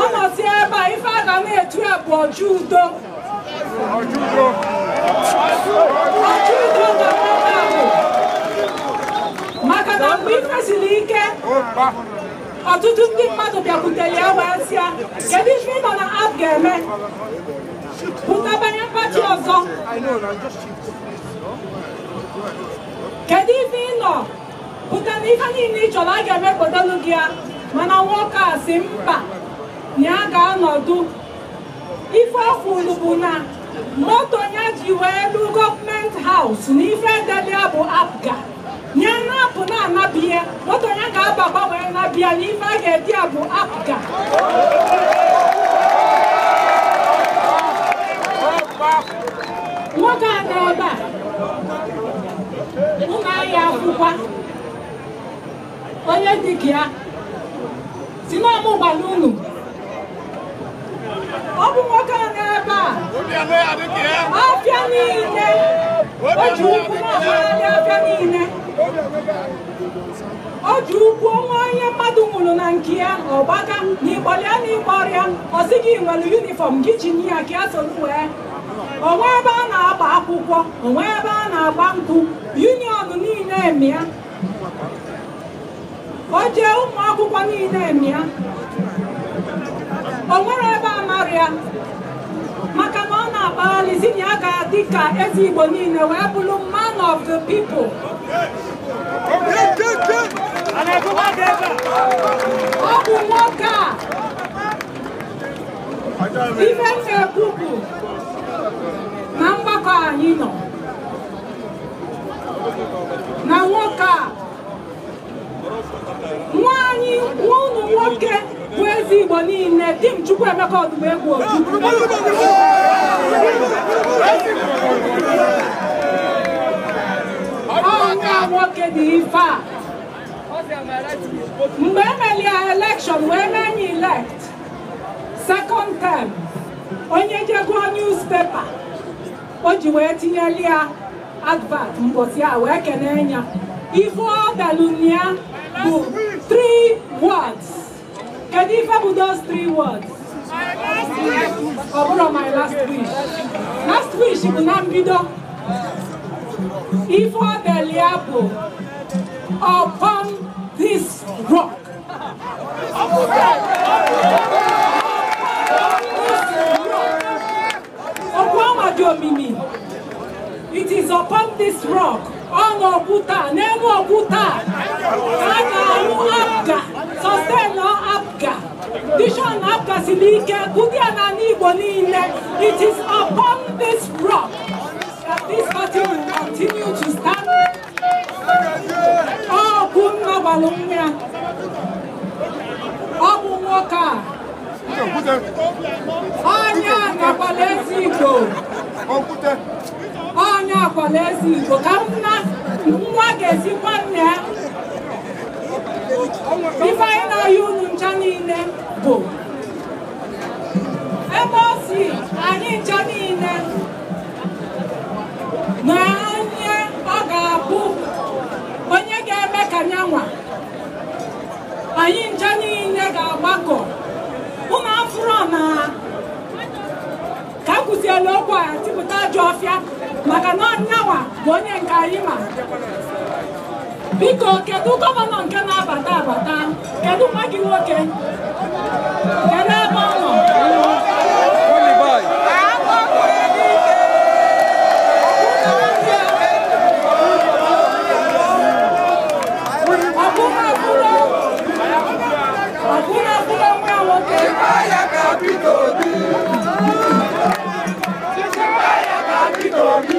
ọ nọsi ebe a ife a ga na-etu ya bụ ọjọ udo. Ọjọ udo na bụ maka na mgbe ife siri ike. Ọtụtụ ndị mmadụ bịakwutere ya wee sịa kedu ife ị nọ na ap ga-eme pụtabanye pati ọzọ kedu ife ị nọ pụta na ife niile ị chọrọ a ga-emekpodolu gị ya mana nwoke a si mba na ya ga-anọdụ ife ọ kwuru bụ na moto ya ji wee lu gọọmenti haus na ife delia bụ apga ya na-apụ na-anabịa moto ya ga-abakwa wee nabịa na ife a ga-edi ya bụ apga nwoke a nọ a ụmụ ahịa akwụkwa onye dịka ya si n'ọmụ gbara unu ọ bụ nwoke a nọ ebe a. Afịa niile. O ji ụkwụ na-agagharị afịa niile. O ji ụkwụ onwe onye mmadụ nwụrụ na nke ya ọgbaga na ịkpọrịa na ịkpọrịa ọ sị gị nwere yunifọm gị chinye ya ka ya soro wee onwe ebe a na-agba akwụkwọ onwe ebe a na-agba nkwụ. Yuniọn niile emịa o jee ụmụ akwụkwọ niile emịa o nwere ebe a mara ya maka na ọ na-akpagharịzi na ya ga-adị ka eze igbo niile wee bụrụ man of the people. Ọ bụ nwoke a. Ife m na-ekwu bụ na mgbakọ anyị nọ na nwoke a nwa anyị nwa ụmụ nwoke bụ eze igbo niile di m chukwu emeka ọdụmegwu ọnya nwoke dị ife a. Mgbe emeli ya elekshọn wee mee anyị elect second term onye jego newspaper o ji wee tinyeli ya advert mbọsị a wee kene ya. Ife ọ delụ ya bụ three words. Kedu ife bụ those three words? Ọ bụrụ my last wish. Last wish bụ na mbido ife ọ delụ ya bụ upon this rock. Okwu ọma dị omimi it is upon this rock. Ọnụ okwute a n'elu okwute a ga-ahụ sustain apga dishon apga siri ike gụdị ya n'ala igbo niile it is upon this rock that this party will continue to stand. Ọgwụ nna gbalụ nwa ya ọ bụ nwoke. A onye nakwala ezi igbo. Onye akwala ezi igbo. Ka nwa ga-esikwa nna ya ife anyị na-ahịa unu ncha niile bụ ebe o si anyị ncha na onye ọ ga-abụ onye ga-eme ka nyanwa anyị ncha niile ga-agbakọ. Ụmụ afụrụ na ka akụziela okwu a tipụta maka na ọnyanwa bụ onye nke anyị biko kedu gọvanọ nke na-abata abata kedu nwa gị nwoke kedu ebe ọ nọ Capitoli! Capitoli!